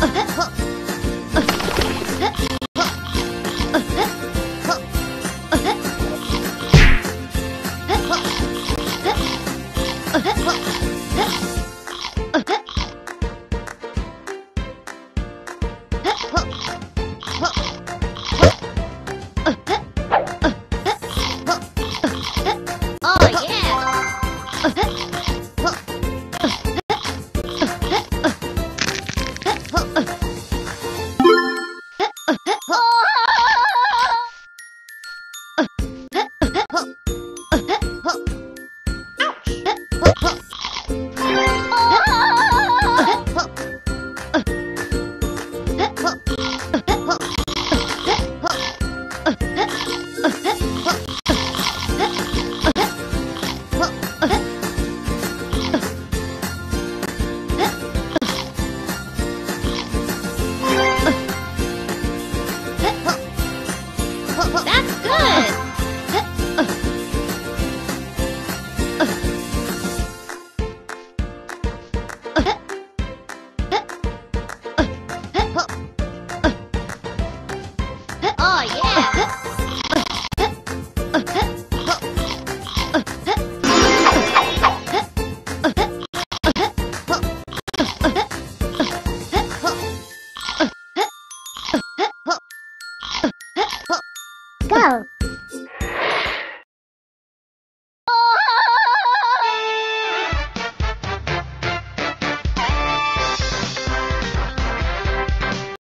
哦耶！Oh! Good. Oh yeah. well.